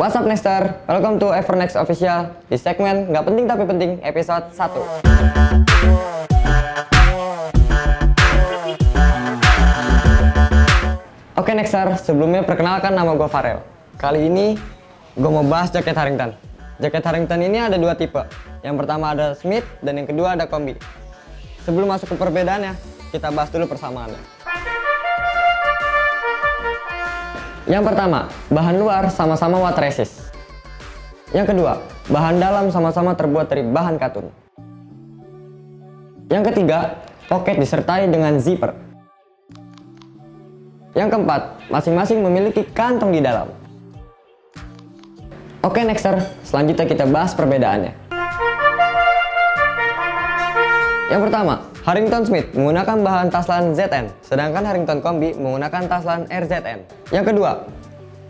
What's up Nexter? Welcome to Evernext Official di segmen nggak penting tapi penting episode 1. Oke Nexter, sebelumnya perkenalkan nama gue Farel. Kali ini gue mau bahas jaket Harrington. Jaket Harrington ini ada dua tipe. Yang pertama ada Smith dan yang kedua ada kombi. Sebelum masuk ke perbedaannya, kita bahas dulu persamaannya. Yang pertama, bahan luar sama-sama water resist. Yang kedua, bahan dalam sama-sama terbuat dari bahan katun. Yang ketiga, pocket disertai dengan zipper. Yang keempat, masing-masing memiliki kantong di dalam. Oke Nexter, selanjutnya kita bahas perbedaannya. Yang pertama, Harrington Smith menggunakan bahan taslan ZN, sedangkan Harrington Kombi menggunakan taslan RZN. Yang kedua,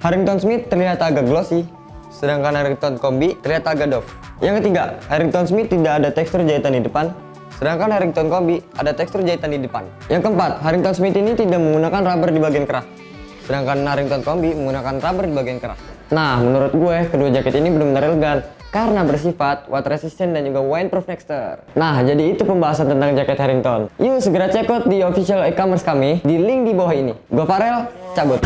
Harrington Smith terlihat agak glossy, sedangkan Harrington Kombi terlihat agak doff. Yang ketiga, Harrington Smith tidak ada tekstur jahitan di depan, sedangkan Harrington Kombi ada tekstur jahitan di depan. Yang keempat, Harrington Smith ini tidak menggunakan rubber di bagian kerah, sedangkan Harrington Kombi menggunakan rubber di bagian kerah. Nah, menurut gue, kedua jaket ini benar-benar elegan karena bersifat water resistant dan juga windproof Nexter. Nah, jadi itu pembahasan tentang jaket Harrington. Yuk segera check out di official e-commerce kami di link di bawah ini. Gue Farel, cabut.